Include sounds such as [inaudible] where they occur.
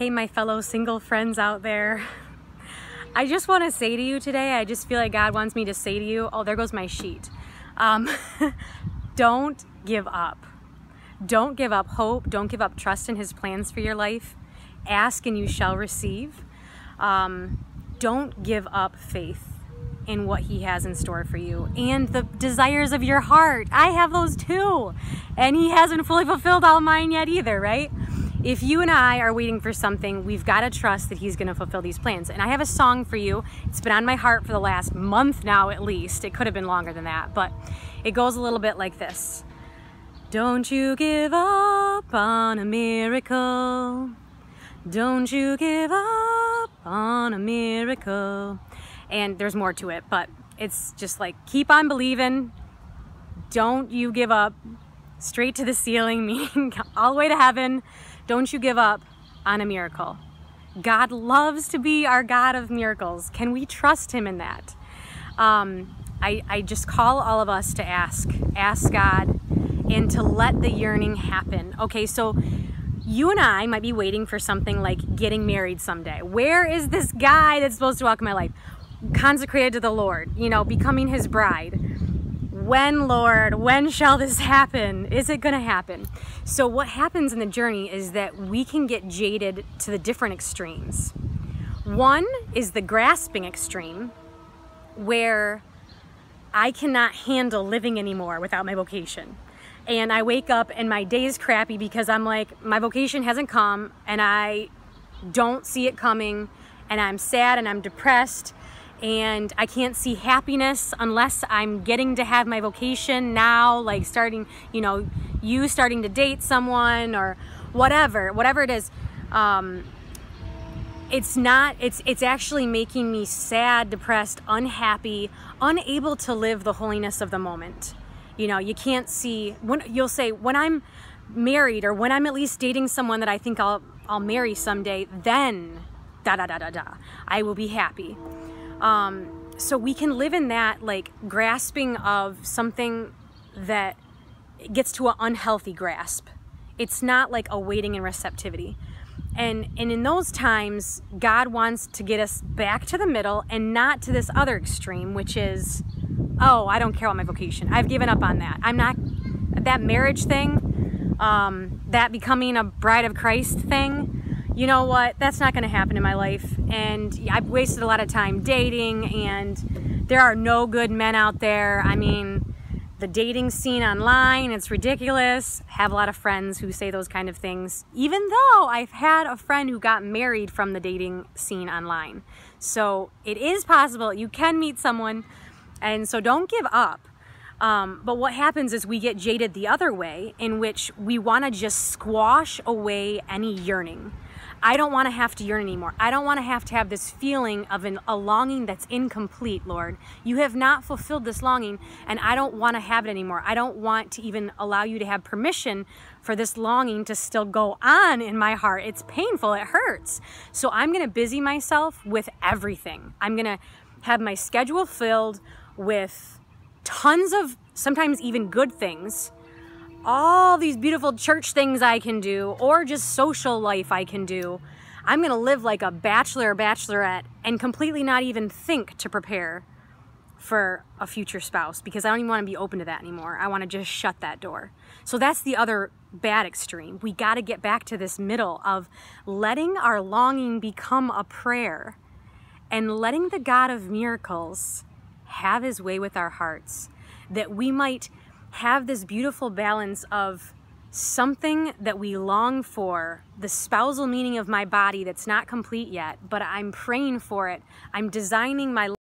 Hey, my fellow single friends out there. I just want to say to you today, I just feel like God wants me to say to you, oh, there goes my sheet. Um, [laughs] don't give up. Don't give up hope. Don't give up trust in His plans for your life. Ask and you shall receive. Um, don't give up faith in what He has in store for you and the desires of your heart. I have those too. And He hasn't fully fulfilled all mine yet either, right? If you and I are waiting for something, we've got to trust that He's going to fulfill these plans. And I have a song for you. It's been on my heart for the last month now, at least. It could have been longer than that, but it goes a little bit like this Don't you give up on a miracle. Don't you give up on a miracle. And there's more to it, but it's just like keep on believing. Don't you give up. Straight to the ceiling, [laughs] meaning all the way to heaven. Don't you give up on a miracle. God loves to be our God of miracles. Can we trust Him in that? Um, I, I just call all of us to ask, ask God, and to let the yearning happen. Okay, so you and I might be waiting for something like getting married someday. Where is this guy that's supposed to walk in my life? Consecrated to the Lord, you know, becoming His bride when, Lord, when shall this happen? Is it going to happen? So, what happens in the journey is that we can get jaded to the different extremes. One is the grasping extreme, where I cannot handle living anymore without my vocation. And I wake up and my day is crappy because I'm like, my vocation hasn't come and I don't see it coming and I'm sad and I'm depressed and I can't see happiness unless I'm getting to have my vocation now, like starting, you know, you starting to date someone or whatever, whatever it is. Um, it's not it's it's actually making me sad depressed unhappy unable to live the holiness of the moment you know you can't see when you'll say when i'm married or when i'm at least dating someone that i think i'll i'll marry someday then da da da da da i will be happy um, so we can live in that like grasping of something that gets to an unhealthy grasp. It's not like a waiting and receptivity. And and in those times, God wants to get us back to the middle and not to this other extreme, which is, oh, I don't care about my vocation. I've given up on that. I'm not that marriage thing, um, that becoming a bride of Christ thing you know what, that's not going to happen in my life. And I've wasted a lot of time dating, and there are no good men out there. I mean, the dating scene online, it's ridiculous. I Have a lot of friends who say those kind of things, even though I've had a friend who got married from the dating scene online. So it is possible. You can meet someone, and so don't give up. Um, but what happens is we get jaded the other way, in which we want to just squash away any yearning. I don't want to have to yearn anymore. I don't want to have to have this feeling of an, a longing that's incomplete, Lord. You have not fulfilled this longing, and I don't want to have it anymore. I don't want to even allow you to have permission for this longing to still go on in my heart. It's painful, it hurts. So I'm going to busy myself with everything. I'm going to have my schedule filled with tons of sometimes even good things all these beautiful church things I can do or just social life I can do. I'm going to live like a bachelor or bachelorette and completely not even think to prepare for a future spouse because I don't even want to be open to that anymore. I want to just shut that door. So that's the other bad extreme. We got to get back to this middle of letting our longing become a prayer and letting the God of miracles have his way with our hearts that we might have this beautiful balance of something that we long for, the spousal meaning of my body that's not complete yet, but I'm praying for it. I'm designing my